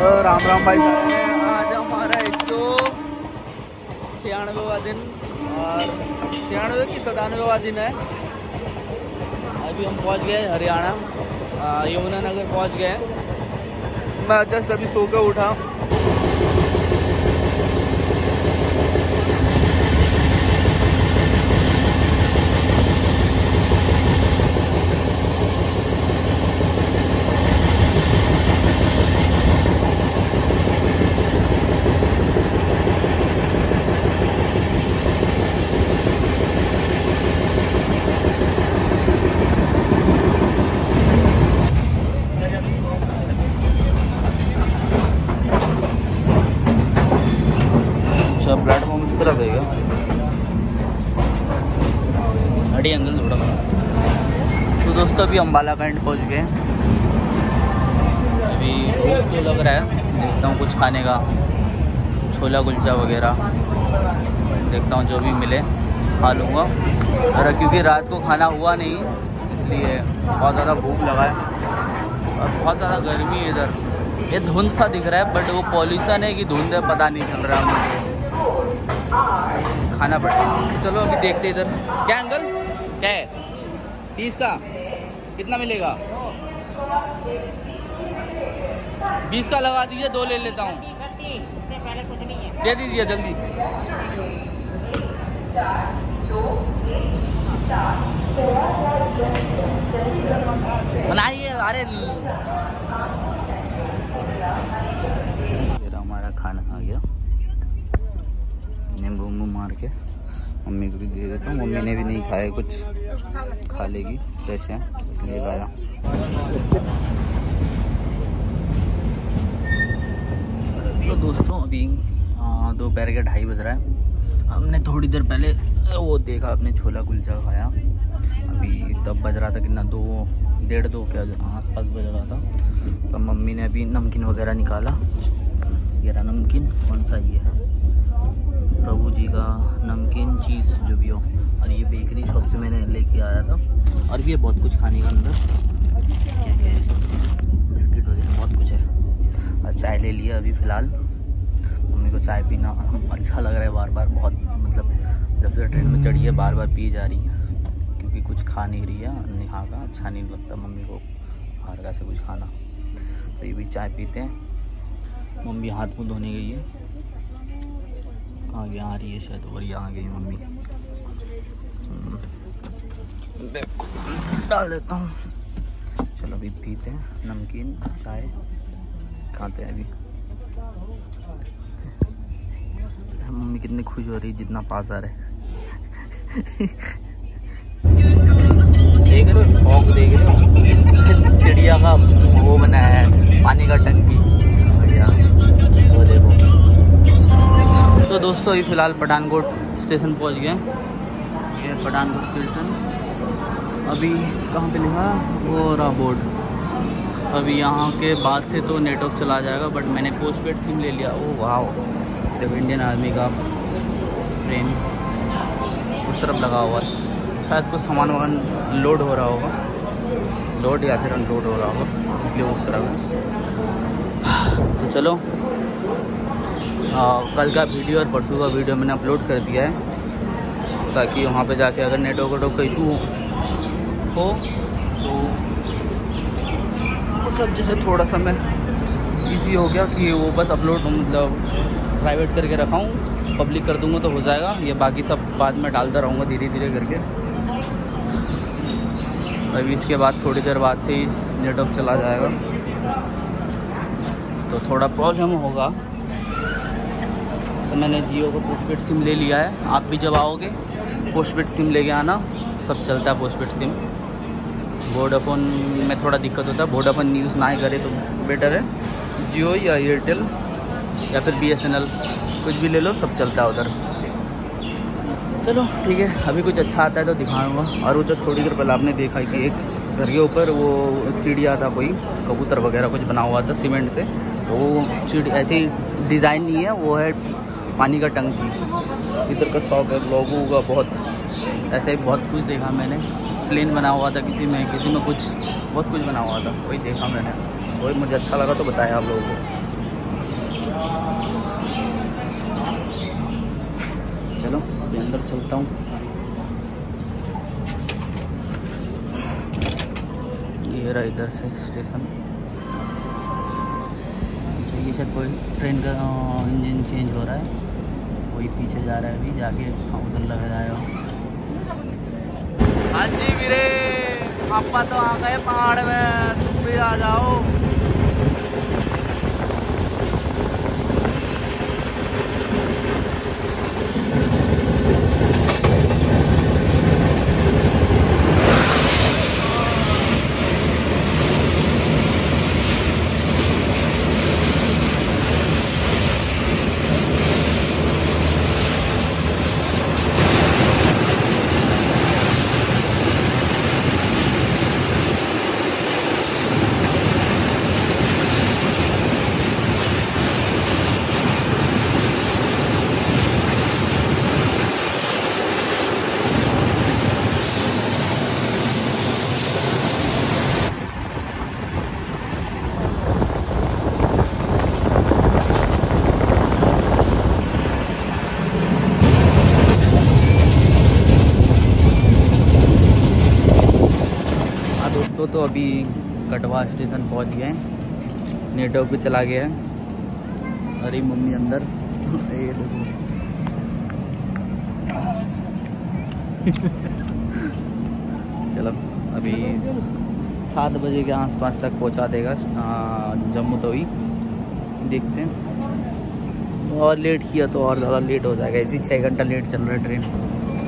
राम राम भाई। आज हमारा एक सौ छियानवेवा दिन और छियानवे की सतानवेवा दिन है। अभी हम पहुँच गए हरियाणा यमुना नगर पहुँच गए मैं जस्ट अभी सो के उठा अच्छा प्लेटफॉर्म इस तरफ़ है क्या हडी अंकल थोड़ा। तो दोस्तों, अभी अम्बाला कैंट पहुँच गए। अभी भूख तो लग रहा है। देखता हूँ कुछ खाने का। छोला कुलचा वगैरह। देखता हूँ जो भी मिले, खा लूँगा। और क्योंकि रात को खाना हुआ नहीं, इसलिए बहुत ज़्यादा भूख लगा है। और बहुत ज़्यादा गर्मी है इधर। ये धुंध सा दिख रहा है, बट वो पॉल्यूशन है कि धुंध है, पता नहीं चल रहा मुझे। खाना पड़ेगा। चलो, अभी देखते इधर। क्या अंकल क्या है तीस का? कितना मिलेगा? बीस का लगा दीजिए, दो ले लेता हूँ। दे दीजिए जल्दी। बनाइए, अरे। हमारा खाना, आ गया। नींबू उम्बू मार के। मम्मी को भी दे देता हूँ। मम्मी ने भी नहीं खाया कुछ। खा लेगी जैसे इसलिए लाया। तो दोस्तों, अभी दोपहर के ढाई बज रहा है। हमने थोड़ी देर पहले, वो देखा, अपने छोला कुलचा खाया। अभी तब बज रहा था कितना, दो, डेढ़ दो के आस पास बज रहा था। तो मम्मी ने अभी नमकीन वगैरह निकाला। ये रहा नमकीन, कौन सा ये? है प्रभु जी का नमकीन चीज़ जो भी हो। और ये बेकरी शॉप से मैंने लेके आया था। और भी है बहुत कुछ खाने का अंदर। बिस्किट वगैरह बहुत कुछ है। और चाय ले लिया अभी फ़िलहाल। मम्मी को चाय पीना अच्छा लग रहा है बार बार बहुत मतलब जब से ट्रेन में चढ़ी है बार बार पी जा रही है। क्योंकि कुछ खा नहीं रही है निहा का अच्छा नहीं लगता मम्मी को बाहर का से कुछ खाना। तो ये भी चाय पीते हैं। मम्मी हाथ मुँह धोने गई है आगे आ रही है शायद और आ गई मम्मी। हम्म। देखो, डाल देता हूँ। चलो अभी पीते हैं नमकीन चाय। खाते हैं अभी। मम्मी कितनी खुश हो रही है जितना पास आ रहे देख रहे हो देख रहे हो? चिड़िया का वो बनाया है पानी का टंकी। तो दोस्तों अभी फ़िलहाल पठानकोट स्टेशन पहुँच गए। ये पठानकोट स्टेशन। अभी कहाँ पे लिखा? वो रहा बोर्ड अभी यहाँ के बाद से तो नेटवर्क चला जाएगा बट मैंने पोस्ट पेड सिम ले लिया। ओ वाह जब इंडियन आर्मी का ट्रेन उस तरफ़ लगा हुआ है। शायद कुछ सामान वामान लोड हो रहा होगा। लोड या फिर अनलोड हो रहा होगा, इसलिए उस तरफ़ है। तो चलो आ, कल का वीडियो और परसों का वीडियो मैंने अपलोड कर दिया है ताकि वहाँ पे जाके अगर नेटवर्क वेटवर्क का इशू हो तो वो सब जैसे थोड़ा सा मैं ईजी हो गया कि वो बस अपलोड मतलब प्राइवेट करके रखा हूँ पब्लिक कर दूँगा तो हो जाएगा ये बाकी सब बाद में डालता रहूँगा धीरे धीरे करके। अभी इसके बाद थोड़ी देर बाद से ही नेटवर्क चला जाएगा। तो थोड़ा प्रॉब्लम होगा। तो मैंने जियो को पोस्टपेड सिम ले लिया है। आप भी जब आओगे पोस्टपेड सिम लेके आना। सब चलता है पोस्टपेड सिम वोडाफोन में थोड़ा दिक्कत होता है। वोडाफोन यूज़ ना ही करे तो बेटर है। जियो या एयरटेल या फिर बीएसएनएल कुछ भी ले लो, सब चलता है उधर। चलो, ठीक है। अभी कुछ अच्छा आता है तो दिखाऊँगा। और उधर थोड़ी देर पहले आपने देखा कि एक घर के ऊपर वो चिड़िया था कोई, कबूतर वगैरह कुछ बना हुआ था सीमेंट से। तो वो चिड़, ऐसी डिज़ाइन नहीं है, वो है पानी का टंकी। इधर का शौक है, लोगों का बहुत, ऐसे ही बहुत कुछ देखा मैंने। प्लेन बना हुआ था किसी में किसी में कुछ, बहुत कुछ बना हुआ था, वही देखा मैंने। वही मुझे अच्छा लगा तो बताया आप लोगों को। चलो अभी अंदर चलता हूँ। ये रहा इधर से स्टेशन। ये शायद कोई ट्रेन का इंजन चेंज हो रहा है। वही पीछे जा रहा है अभी जाके उधर रहा है। हाँ जी वीरे, पापा तो आ गए पहाड़ में, तुम भी आ जाओ दोस्तों तो अभी कटवा स्टेशन पहुँच गए हैं। नेटवर्क भी चला गया है। अरे मम्मी अंदर। ये देखो। चलो, अभी सात बजे के आसपास तक पहुँचा देगा जम्मू तो ही। देखते हैं। और लेट किया तो और ज़्यादा लेट हो जाएगा। इसी छः घंटा लेट चल रहा है ट्रेन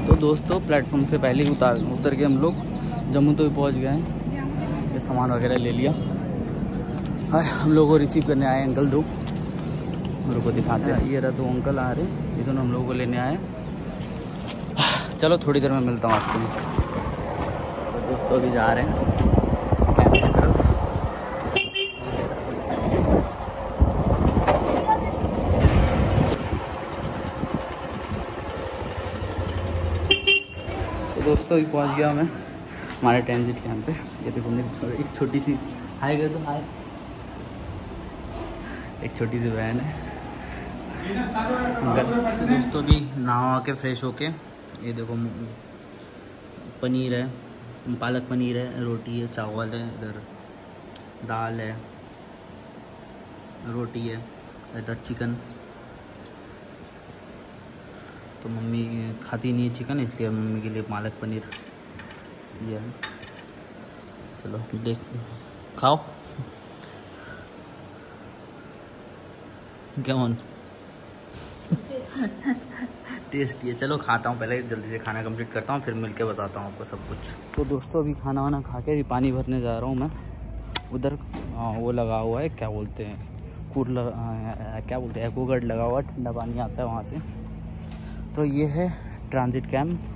तो दोस्तों प्लेटफॉर्म से पहले ही उतार उतर के हम लोग। जम्मू तो भी पहुँच गए हैं। सामान वगैरह ले लिया। और हम लोग को रिसीव करने आए अंकल दो मेरे को दिखाते हैं। ये रहा दो अंकल आ रहे। ये दोनों हम लोगों को लेने आए चलो, थोड़ी देर में मिलता हूँ आपसे तो दोस्तों अभी जा रहे हैं। तो दोस्तों, अभी पहुँच गया मैं। हमारे ट्रांजिट कैंप पे। ये देखो, मेरी एक छोटी सी हाय कर दो, हाय। एक छोटी सी वैन है। दोस्तों भी नहा के फ्रेश होके। ये देखो पनीर है, पालक पनीर है, रोटी है, चावल है, इधर दाल है, रोटी है, इधर चिकन तो मम्मी खाती नहीं है चिकन इसलिए मम्मी के लिए पालक पनीर। ये है। चलो देख, खाओ। क्या मन टेस्टी है। चलो, खाता हूँ पहले, जल्दी से खाना कंप्लीट करता हूँ, फिर मिलके बताता हूँ आपको सब कुछ। तो दोस्तों, अभी खाना वाना खा के अभी पानी भरने जा रहा हूँ मैं। उधर वो लगा हुआ है, क्या बोलते हैं कूलर क्या बोलते हैं एक्वागार्ड लगा हुआ ठंडा पानी आता है वहाँ से। तो ये है ट्रांजिट कैंप।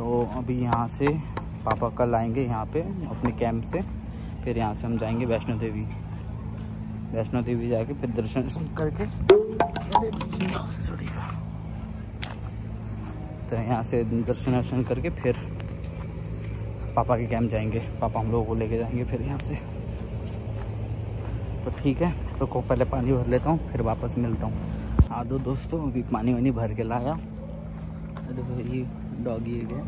तो अभी यहाँ से पापा कल आएँगे यहाँ पे अपने कैंप से फिर यहाँ से हम जाएँगे वैष्णो देवी। वैष्णो देवी जाके फिर दर्शन करके। तो यहाँ से दर्शन वर्शन करके फिर पापा के कैंप जाएँगे। पापा हम लोगों को लेके जाएँगे फिर यहाँ से। तो ठीक है तो को पहले पानी भर लेता हूँ फिर वापस मिलता हूँ। हाँ दो दोस्तों अभी पानी वानी भर के लाया। ये डॉगी है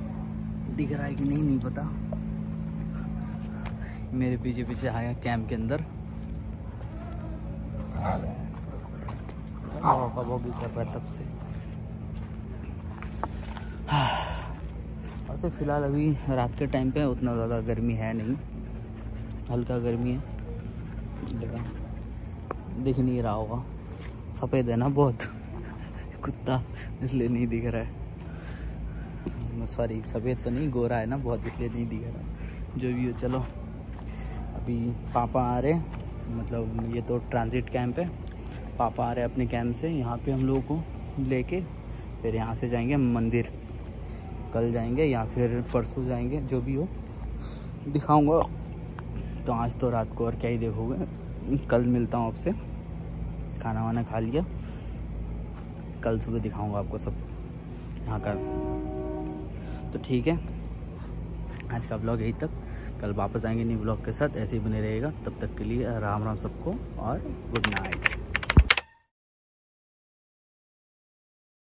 दिख रहा है कि नहीं नहीं पता। मेरे पीछे पीछे आया कैंप के अंदर। भी कर रहा है तब से। वैसे फ़िलहाल अभी रात के टाइम पे उतना ज़्यादा गर्मी है नहीं। हल्का गर्मी है। दिख नहीं रहा होगा। सफ़ेद है ना बहुत। कुत्ता, इसलिए नहीं दिख रहा है। सॉरी, सफ़ेद तो नहीं, गोरा है ना बहुत, इसलिए नहीं दिख रहा जो भी हो, चलो। अभी पापा आ रहे मतलब ये तो ट्रांजिट कैंप है। पापा आ रहे अपने कैंप से, यहाँ पे हम लोगों को लेके, फिर यहाँ से जाएँगे मंदिर। कल जाएँगे या फिर परसों जाएँगे, जो भी हो। दिखाऊँगा। तो आज तो रात को और क्या ही देखोगे। कल मिलता हूँ आपसे। खाना वाना खा लिया। कल सुबह दिखाऊँगा आपको सब। यहाँ का तो ठीक है। आज का ब्लॉग यही तक। कल वापस आएँगे न्यू ब्लॉग के साथ। ऐसे ही बने रहेगा तब तक के लिए राम राम सबको और गुड नाइट